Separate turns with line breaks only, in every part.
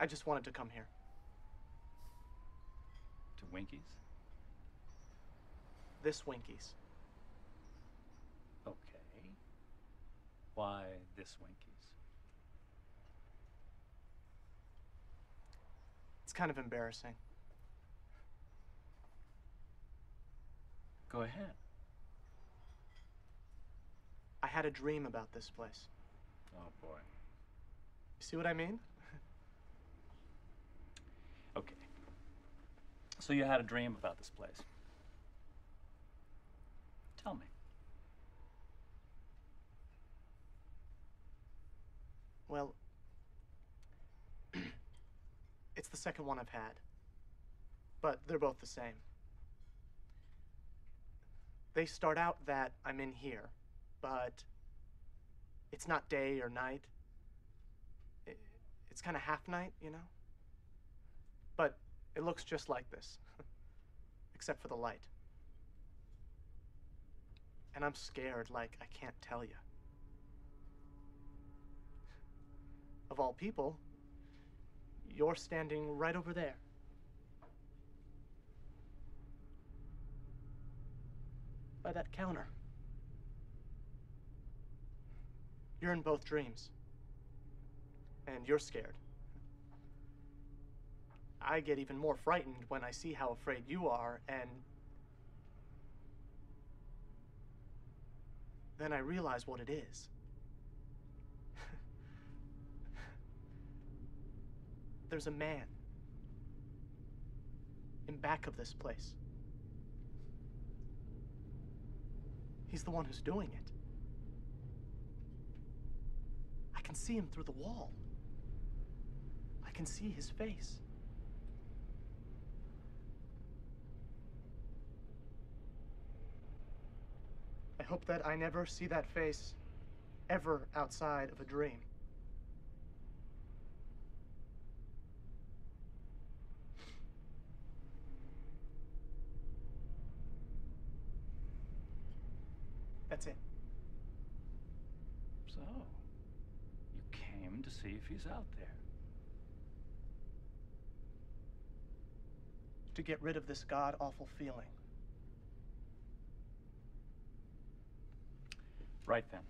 I just wanted to come here.
To Winkies?
This Winkies.
Okay. Why this Winkies?
It's kind of embarrassing.
Go ahead.
I had a dream about this place.
Oh boy.
You see what I mean?
Okay. So you had a dream about this place. Tell me.
Well, it's the second one I've had. But they're both the same. They start out that I'm in here, but it's not day or night. It's kind of half night, you know? But it looks just like this, except for the light. And I'm scared like I can't tell you. Of all people, you're standing right over there. By that counter. You're in both dreams. And you're scared. I get even more frightened when I see how afraid you are, and then I realize what it is. There's a man in back of this place. He's the one who's doing it. I can see him through the wall. I can see his face. Hope that I never see that face ever outside of a dream. That's it.
So, you came to see if he's out there.
To get rid of this god awful feeling.
Right then.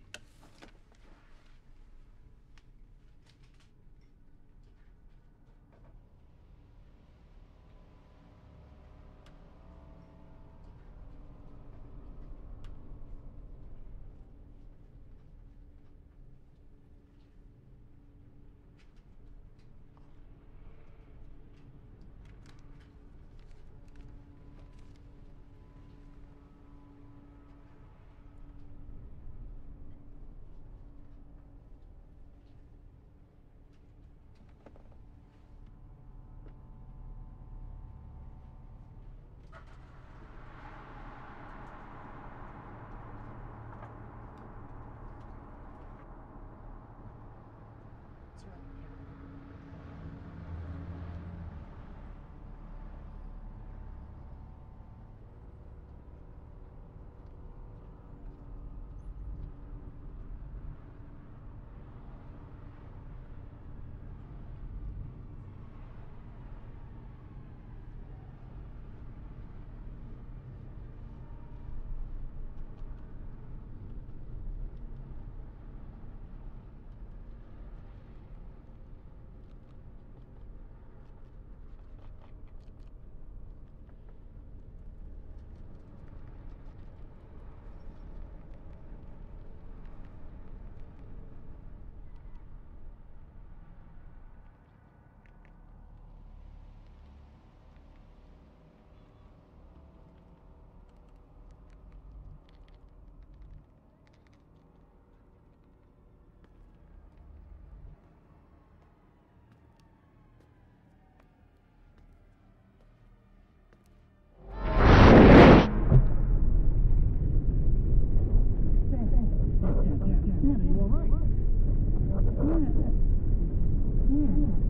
Mm. Mm. mm.